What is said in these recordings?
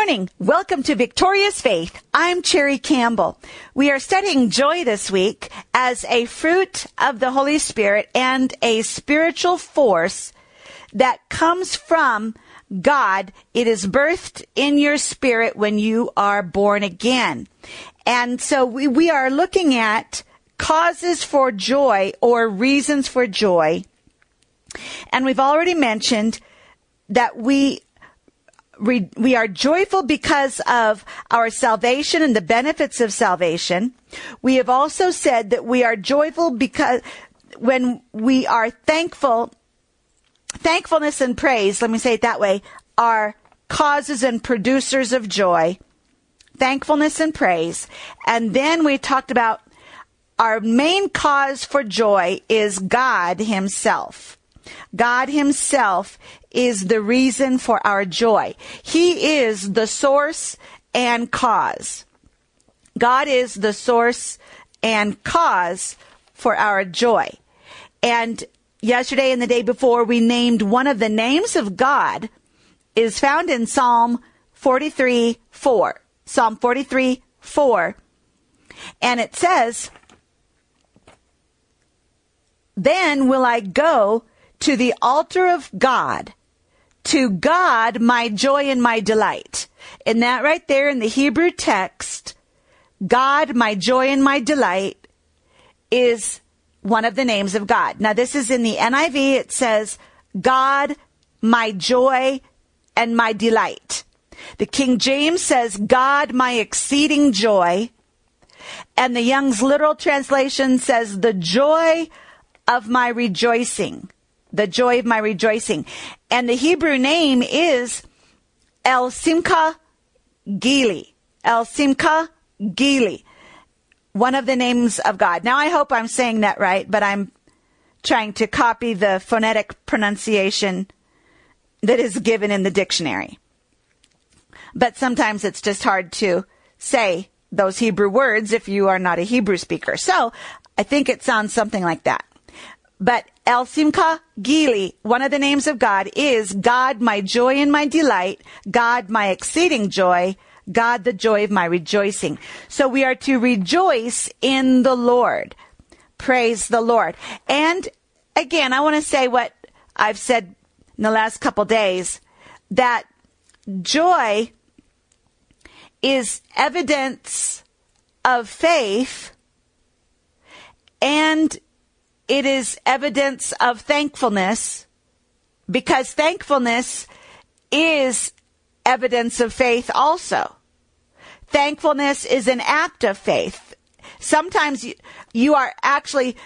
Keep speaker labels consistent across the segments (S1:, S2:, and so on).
S1: morning. Welcome to Victorious Faith. I'm Cherri Campbell. We are studying joy this week as a fruit of the Holy Spirit and a spiritual force that comes from God. It is birthed in your spirit when you are born again. And so we, we are looking at causes for joy or reasons for joy. And we've already mentioned that we we are joyful because of our salvation and the benefits of salvation. We have also said that we are joyful because when we are thankful, thankfulness and praise, let me say it that way, are causes and producers of joy. Thankfulness and praise. And then we talked about our main cause for joy is God Himself. God Himself is the reason for our joy. He is the source and cause. God is the source and cause for our joy. And yesterday and the day before, we named one of the names of God is found in Psalm 43 4. Psalm 43 4. And it says, Then will I go to the altar of God to God my joy and my delight. And that right there in the Hebrew text, God my joy and my delight is one of the names of God. Now this is in the NIV. It says, God my joy and my delight. The King James says, God my exceeding joy. And the Young's literal translation says, the joy of my rejoicing the joy of my rejoicing. And the Hebrew name is El Simcha Gili. El Simcha Gili. One of the names of God. Now I hope I'm saying that right, but I'm trying to copy the phonetic pronunciation that is given in the dictionary. But sometimes it's just hard to say those Hebrew words if you are not a Hebrew speaker. So I think it sounds something like that. But El Simcha Gili, one of the names of God, is God, my joy and my delight, God, my exceeding joy, God, the joy of my rejoicing. So we are to rejoice in the Lord. Praise the Lord. And again, I want to say what I've said in the last couple days that joy is evidence of faith and it is evidence of thankfulness because thankfulness is evidence of faith also. Thankfulness is an act of faith. Sometimes you, are actually,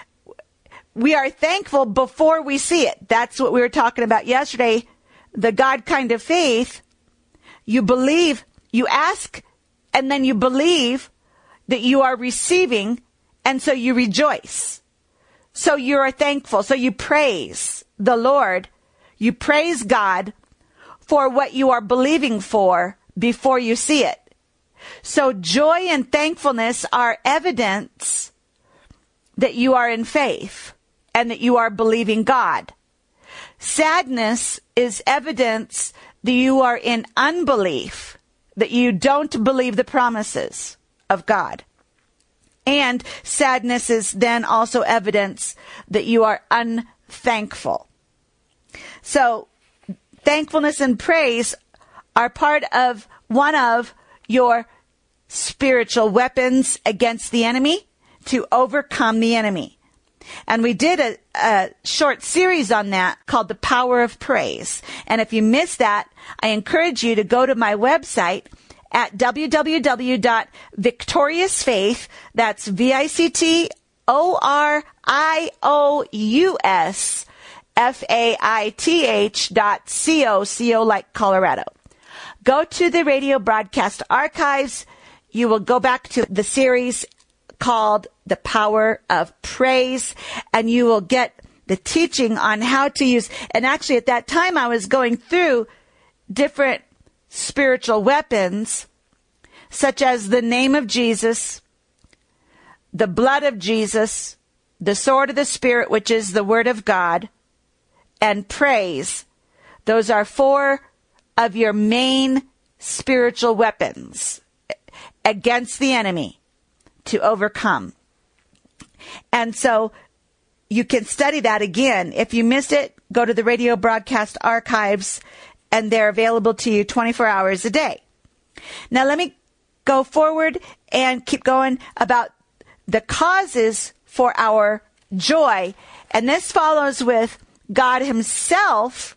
S1: we are thankful before we see it. That's what we were talking about yesterday. The God kind of faith. You believe, you ask, and then you believe that you are receiving, and so you rejoice. So you are thankful. So you praise the Lord. You praise God for what you are believing for before you see it. So joy and thankfulness are evidence that you are in faith and that you are believing God. Sadness is evidence that you are in unbelief, that you don't believe the promises of God. And sadness is then also evidence that you are unthankful. So thankfulness and praise are part of one of your spiritual weapons against the enemy to overcome the enemy. And we did a, a, short series on that called The Power of Praise. And if you missed that, I encourage you to go to my website, at www.victoriousfaith, that's V-I-C-T-O-R-I-O-U-S F-A-I-T-H dot C-O, C-O like Colorado. Go to the radio broadcast archives. You will go back to the series called The Power of Praise and you will get the teaching on how to use, and actually at that time I was going through different spiritual weapons, such as the name of Jesus, the blood of Jesus, the sword of the Spirit, which is the Word of God, and praise. Those are four of your main spiritual weapons against the enemy to overcome. And so you can study that again. If you missed it, go to the radio broadcast archives and they're available to you 24 hours a day. Now let me go forward and keep going about the causes for our joy. And this follows with God himself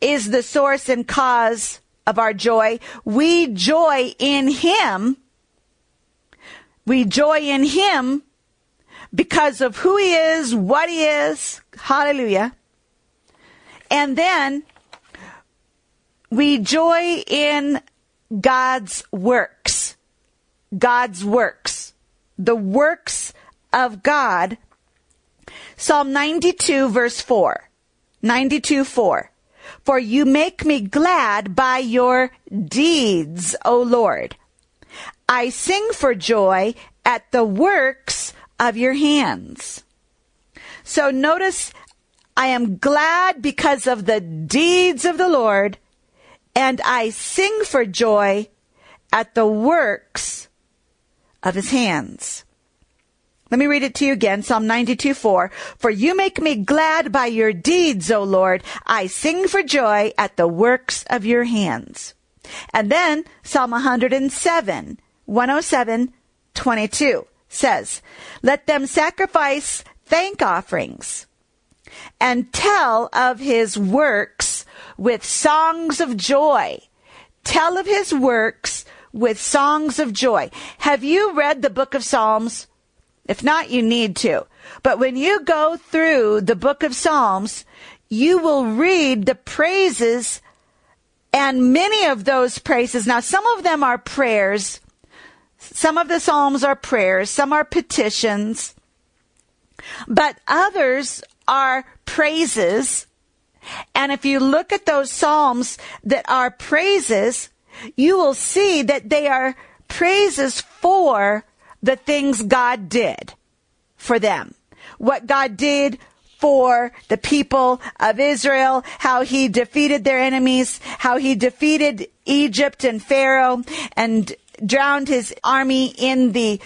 S1: is the source and cause of our joy. We joy in him. We joy in him because of who he is, what he is. Hallelujah. And then we joy in God's works. God's works. The works of God. Psalm 92 verse 4. 92 4. For you make me glad by your deeds, O Lord. I sing for joy at the works of your hands. So notice I am glad because of the deeds of the Lord, and I sing for joy at the works of his hands. Let me read it to you again. Psalm 92, 4. For you make me glad by your deeds, O Lord. I sing for joy at the works of your hands. And then Psalm 107, 107, 22 says, Let them sacrifice thank offerings and tell of his works with songs of joy. Tell of his works with songs of joy. Have you read the book of Psalms? If not, you need to. But when you go through the book of Psalms, you will read the praises and many of those praises. Now, some of them are prayers some of the Psalms are prayers, some are petitions, but others are praises. And if you look at those Psalms that are praises, you will see that they are praises for the things God did for them. What God did for the people of Israel, how he defeated their enemies, how he defeated Egypt and Pharaoh and drowned his army in the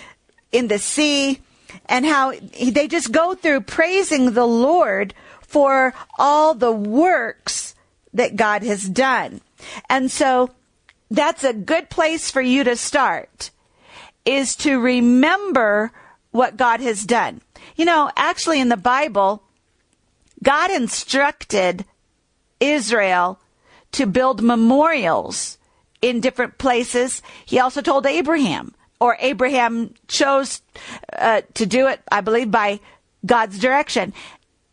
S1: in the sea and how they just go through praising the Lord for all the works that God has done. And so that's a good place for you to start is to remember what God has done. You know, actually in the Bible, God instructed Israel to build memorials in different places. He also told Abraham, or Abraham chose uh, to do it, I believe, by God's direction.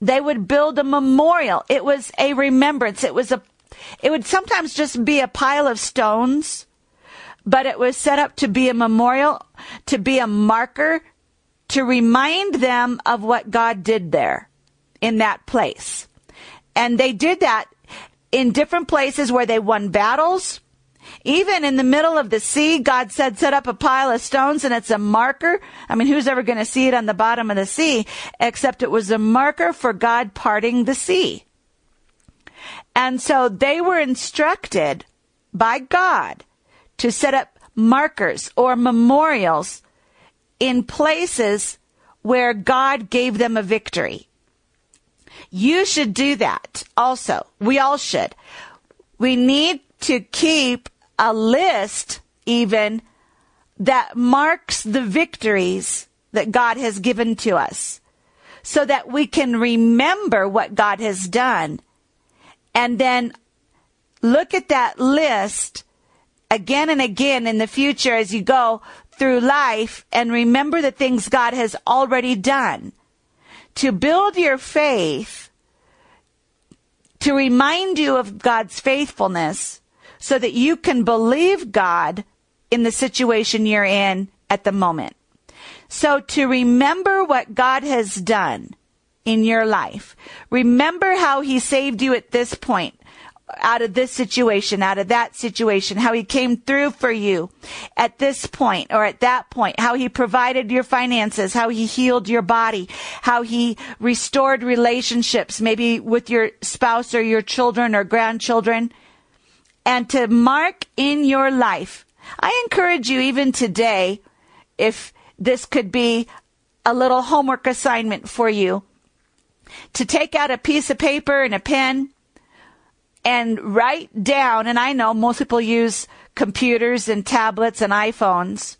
S1: They would build a memorial. It was a remembrance. It was a, it would sometimes just be a pile of stones, but it was set up to be a memorial, to be a marker, to remind them of what God did there in that place. And they did that in different places where they won battles, even in the middle of the sea, God said, set up a pile of stones and it's a marker. I mean, who's ever going to see it on the bottom of the sea? Except it was a marker for God parting the sea. And so they were instructed by God to set up markers or memorials in places where God gave them a victory. You should do that also. We all should. We need to keep a list even that marks the victories that God has given to us so that we can remember what God has done. And then look at that list again and again in the future as you go through life and remember the things God has already done. To build your faith to remind you of God's faithfulness so that you can believe God in the situation you're in at the moment. So to remember what God has done in your life, remember how he saved you at this point, out of this situation, out of that situation, how he came through for you at this point or at that point, how he provided your finances, how he healed your body, how he restored relationships, maybe with your spouse or your children or grandchildren and to mark in your life. I encourage you even today, if this could be a little homework assignment for you, to take out a piece of paper and a pen and write down, and I know most people use computers and tablets and iPhones.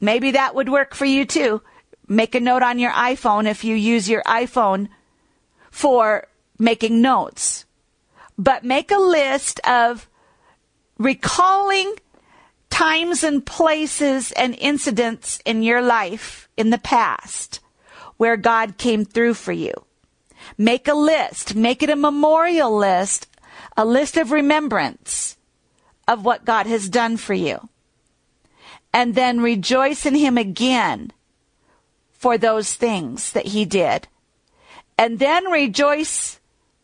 S1: Maybe that would work for you too. Make a note on your iPhone if you use your iPhone for making notes. But make a list of recalling times and places and incidents in your life in the past where God came through for you. Make a list. Make it a memorial list, a list of remembrance of what God has done for you. And then rejoice in Him again for those things that He did. And then rejoice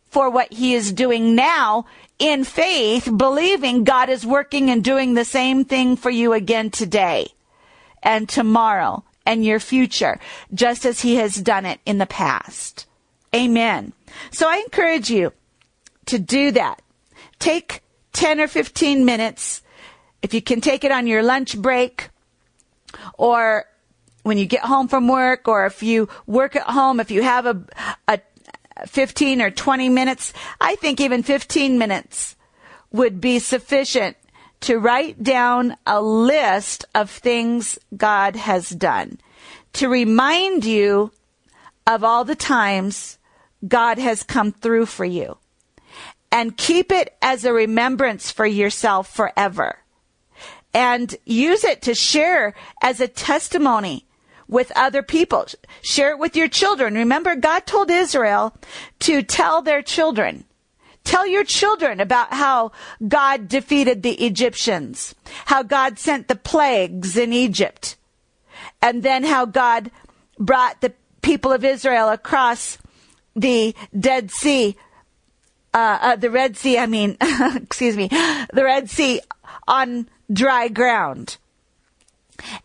S1: for what He is doing now in faith, believing God is working and doing the same thing for you again today and tomorrow and your future, just as He has done it in the past. Amen. So I encourage you to do that. Take 10 or 15 minutes. If you can take it on your lunch break or when you get home from work or if you work at home, if you have a, a 15 or 20 minutes, I think even 15 minutes would be sufficient to write down a list of things God has done to remind you of all the times God has come through for you. And keep it as a remembrance for yourself forever. And use it to share as a testimony with other people. Share it with your children. Remember, God told Israel to tell their children. Tell your children about how God defeated the Egyptians, how God sent the plagues in Egypt, and then how God brought the people of Israel across the Dead Sea, uh, uh, the Red Sea, I mean, excuse me, the Red Sea on dry ground.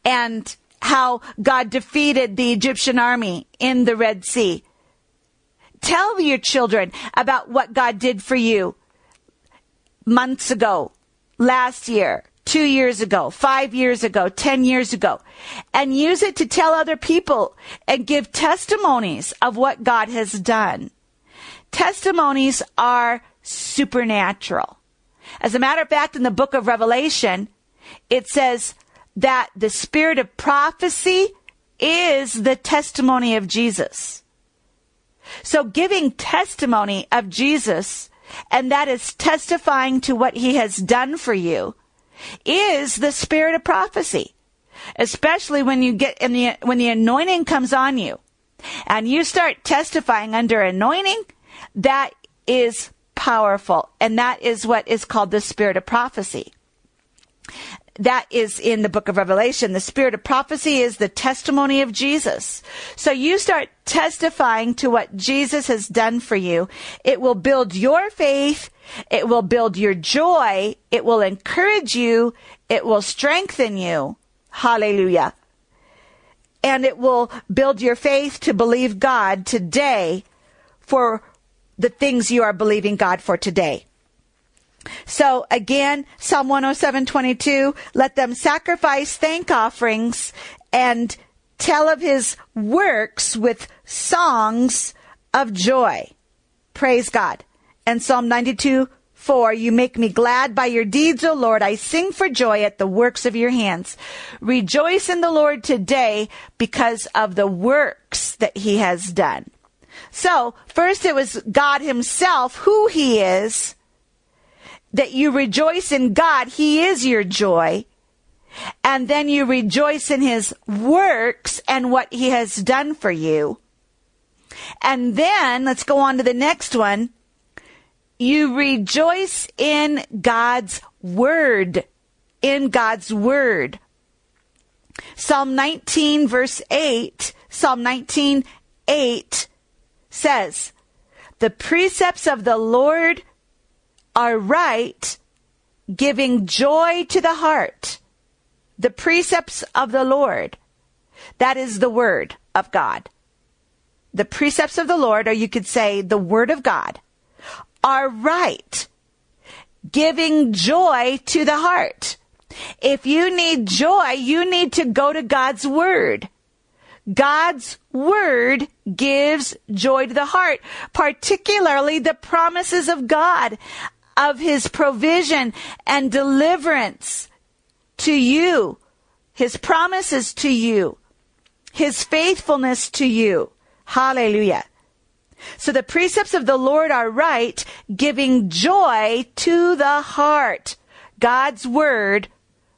S1: And how God defeated the Egyptian army in the Red Sea. Tell your children about what God did for you months ago, last year, two years ago, five years ago, ten years ago, and use it to tell other people and give testimonies of what God has done. Testimonies are supernatural. As a matter of fact, in the book of Revelation, it says that the spirit of prophecy is the testimony of Jesus. So giving testimony of Jesus, and that is testifying to what he has done for you, is the spirit of prophecy. Especially when you get in the, when the anointing comes on you and you start testifying under anointing, that is powerful. And that is what is called the spirit of prophecy. That is in the book of Revelation. The spirit of prophecy is the testimony of Jesus. So you start testifying to what Jesus has done for you. It will build your faith it will build your joy. It will encourage you. It will strengthen you. Hallelujah. And it will build your faith to believe God today for the things you are believing God for today. So again, Psalm 107:22, let them sacrifice thank offerings and tell of his works with songs of joy. Praise God and Psalm 92 4, you make me glad by your deeds, O Lord. I sing for joy at the works of your hands. Rejoice in the Lord today because of the works that he has done. So, first it was God himself, who he is, that you rejoice in God. He is your joy. And then you rejoice in his works and what he has done for you. And then let's go on to the next one you rejoice in God's word. In God's word. Psalm 19 verse 8, Psalm 19, 8 says, the precepts of the Lord are right, giving joy to the heart. The precepts of the Lord. That is the word of God. The precepts of the Lord, or you could say the word of God, are right, giving joy to the heart. If you need joy, you need to go to God's Word. God's Word gives joy to the heart, particularly the promises of God, of His provision and deliverance to you, His promises to you, His faithfulness to you. Hallelujah. So the precepts of the Lord are right, giving joy to the heart. God's word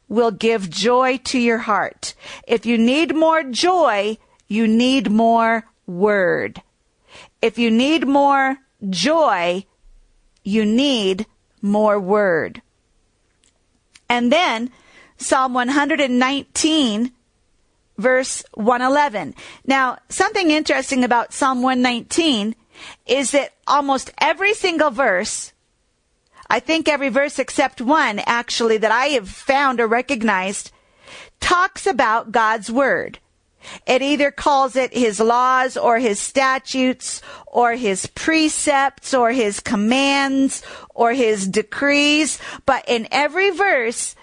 S1: will give joy to your heart. If you need more joy, you need more word. If you need more joy, you need more word. And then Psalm 119 verse 111. Now, something interesting about Psalm 119 is that almost every single verse, I think every verse except one actually that I have found or recognized, talks about God's word. It either calls it his laws or his statutes or his precepts or his commands or his decrees, but in every verse,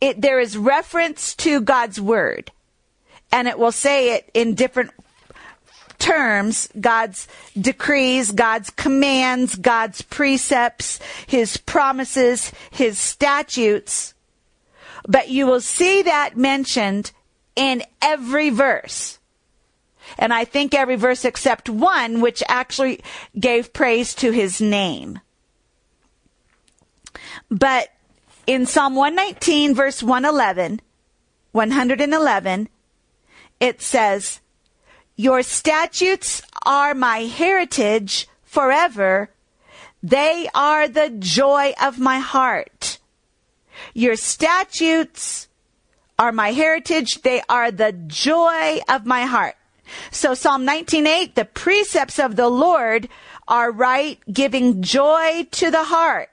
S1: it, there is reference to God's word and it will say it in different terms God's decrees, God's commands, God's precepts, His promises, His statutes. But you will see that mentioned in every verse. And I think every verse except one, which actually gave praise to His name. But in Psalm 119, verse 111, 111, it says, Your statutes are my heritage forever. They are the joy of my heart. Your statutes are my heritage. They are the joy of my heart. So Psalm 19:8, the precepts of the Lord are right, giving joy to the heart.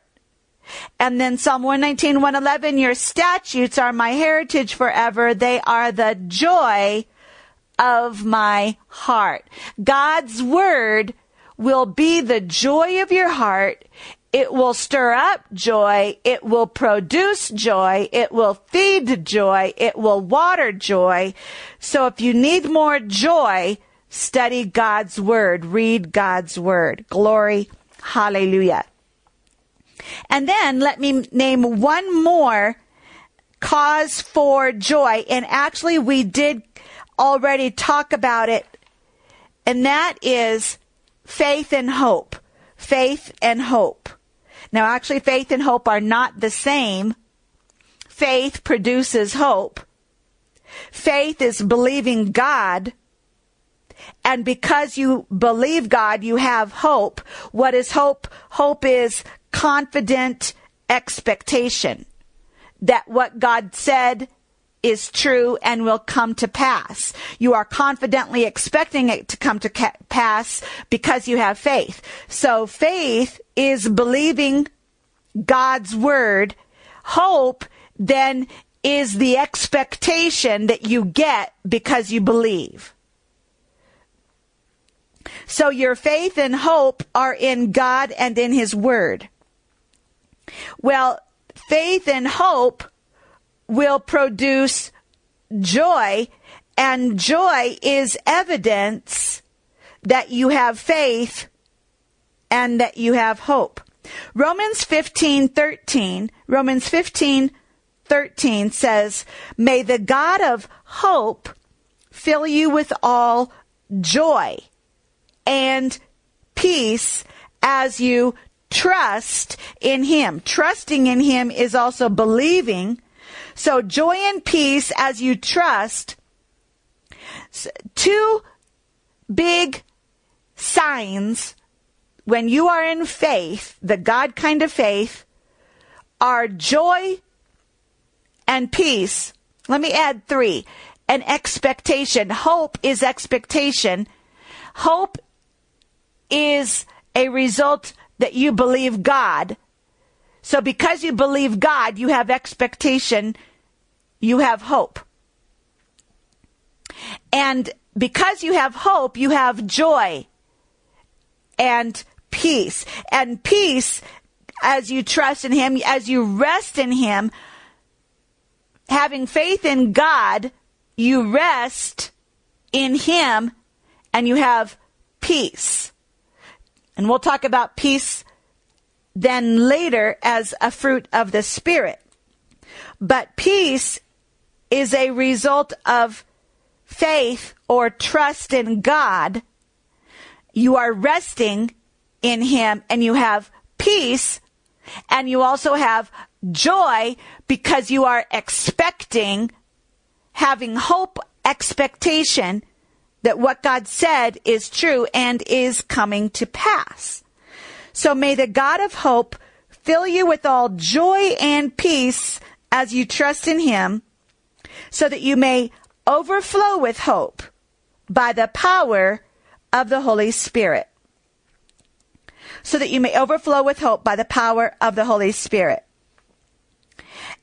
S1: And then Psalm 119, 111, your statutes are my heritage forever. They are the joy of my heart. God's word will be the joy of your heart. It will stir up joy. It will produce joy. It will feed joy. It will water joy. So if you need more joy, study God's word. Read God's word. Glory. Hallelujah. And then let me name one more cause for joy. And actually we did already talk about it, and that is faith and hope. Faith and hope. Now, actually, faith and hope are not the same. Faith produces hope. Faith is believing God. And because you believe God, you have hope. What is hope? Hope is confident expectation that what God said is true and will come to pass. You are confidently expecting it to come to ca- pass because you have faith. So faith is believing God's word. Hope then is the expectation that you get because you believe. So your faith and hope are in God and in His Word. Well, faith and hope will produce joy, and joy is evidence that you have faith and that you have hope. Romans 15:13, Romans 15:13 says, "May the God of hope fill you with all joy and peace as you trust in him." Trusting in him is also believing so joy and peace as you trust. Two big signs when you are in faith, the God kind of faith, are joy and peace. Let me add three. An expectation. Hope is expectation. Hope is a result that you believe God. So because you believe God, you have expectation you have hope. And because you have hope, you have joy and peace. And peace as you trust in Him, as you rest in Him, having faith in God, you rest in Him and you have peace. And we'll talk about peace then later as a fruit of the Spirit. But peace is a result of faith or trust in God. You are resting in Him and you have peace and you also have joy because you are expecting, having hope, expectation that what God said is true and is coming to pass. So may the God of hope fill you with all joy and peace as you trust in him so that you may overflow with hope by the power of the Holy Spirit. So that you may overflow with hope by the power of the Holy Spirit.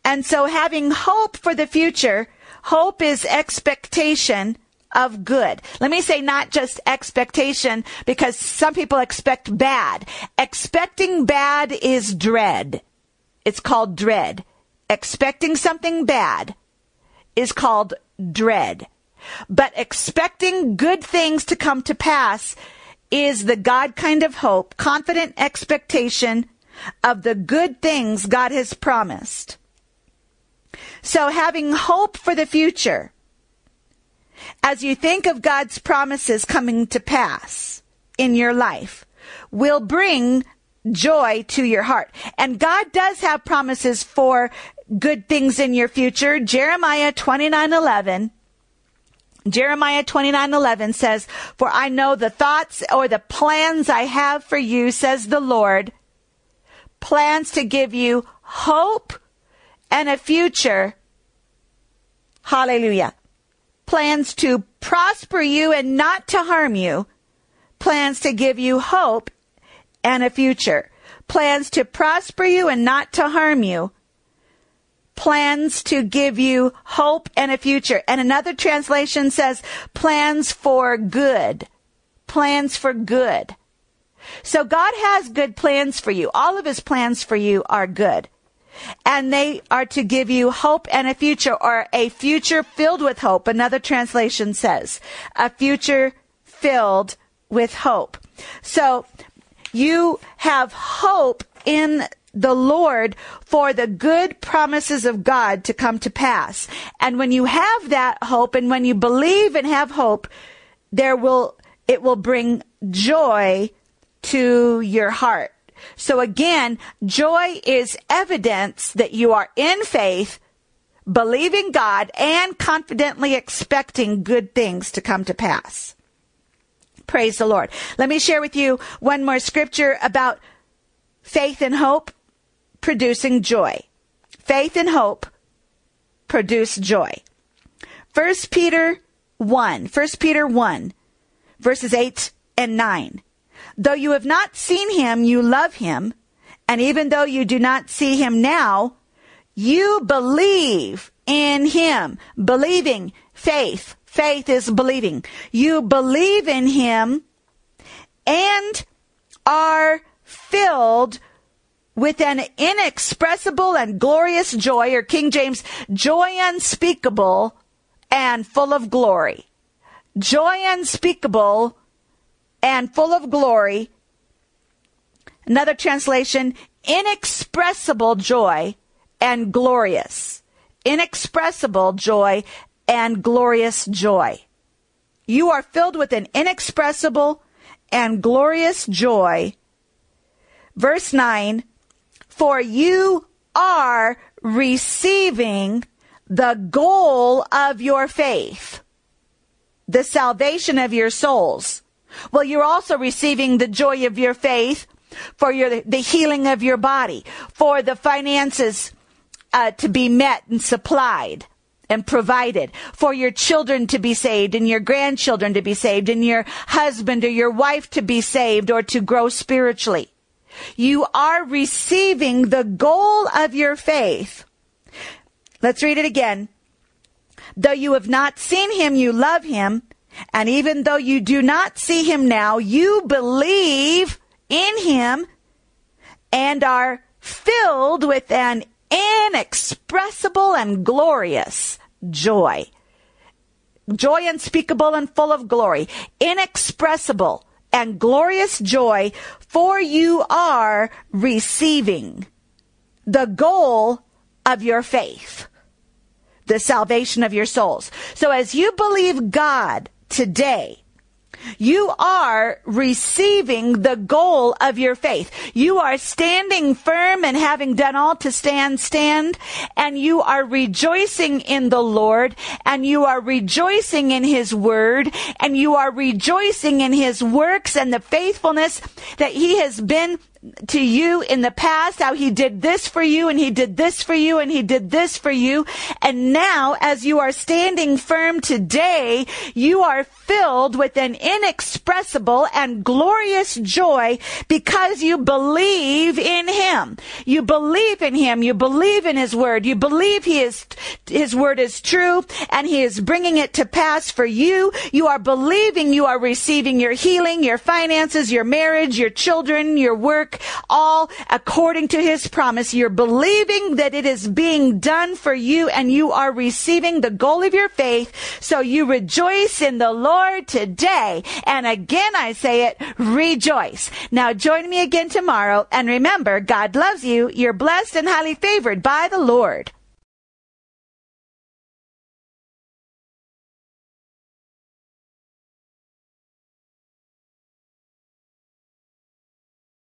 S1: And so having hope for the future, hope is expectation of good. Let me say not just expectation because some people expect bad. Expecting bad is dread. It's called dread. Expecting something bad is called dread. But expecting good things to come to pass is the God kind of hope, confident expectation of the good things God has promised. So having hope for the future, as you think of God's promises coming to pass in your life, will bring joy to your heart. And God does have promises for good things in your future. Jeremiah 29:11 Jeremiah 29:11 says, "For I know the thoughts or the plans I have for you," says the Lord, plans to give you hope and a future. Hallelujah. Plans to prosper you and not to harm you. Plans to give you hope and a future. Plans to prosper you and not to harm you. Plans to give you hope and a future. And another translation says plans for good. Plans for good. So God has good plans for you. All of his plans for you are good. And they are to give you hope and a future or a future filled with hope. Another translation says a future filled with hope. So you have hope in the Lord for the good promises of God to come to pass. And when you have that hope and when you believe and have hope, there will, it will bring joy to your heart. So again, joy is evidence that you are in faith, believing God, and confidently expecting good things to come to pass. Praise the Lord. Let me share with you one more scripture about faith and hope producing joy. Faith and hope produce joy. 1 Peter 1, 1 Peter 1, verses 8 and 9. Though you have not seen him, you love him. And even though you do not see him now, you believe in him. Believing, faith. Faith is believing. You believe in him and are filled with an inexpressible and glorious joy, or King James, joy unspeakable and full of glory. Joy unspeakable and full of glory. Another translation, inexpressible joy and glorious. Inexpressible joy and glorious joy. You are filled with an inexpressible and glorious joy. Verse 9, for you are receiving the goal of your faith, the salvation of your souls. Well, you're also receiving the joy of your faith for your, the healing of your body, for the finances uh, to be met and supplied and provided, for your children to be saved and your grandchildren to be saved and your husband or your wife to be saved or to grow spiritually. You are receiving the goal of your faith. Let's read it again. Though you have not seen him, you love him. And even though you do not see him now, you believe in him and are filled with an inexpressible and glorious joy. Joy unspeakable and full of glory. Inexpressible and glorious joy, for you are receiving the goal of your faith, the salvation of your souls. So as you believe God today, you are receiving the goal of your faith. You are standing firm and having done all to stand, stand, and you are rejoicing in the Lord, and you are rejoicing in His Word, and you are rejoicing in His works and the faithfulness that He has been to you in the past, how he did this for you and he did this for you and he did this for you. And now, as you are standing firm today, you are filled with an inexpressible and glorious joy because you believe in him. You believe in him. You believe in his word. You believe he is, his word is true and he is bringing it to pass for you. You are believing you are receiving your healing, your finances, your marriage, your children, your all according to his promise. You're believing that it is being done for you and you are receiving the goal of your faith. So you rejoice in the Lord today. And again, I say it, rejoice. Now join me again tomorrow. And remember, God loves you. You're blessed and highly favored by the Lord.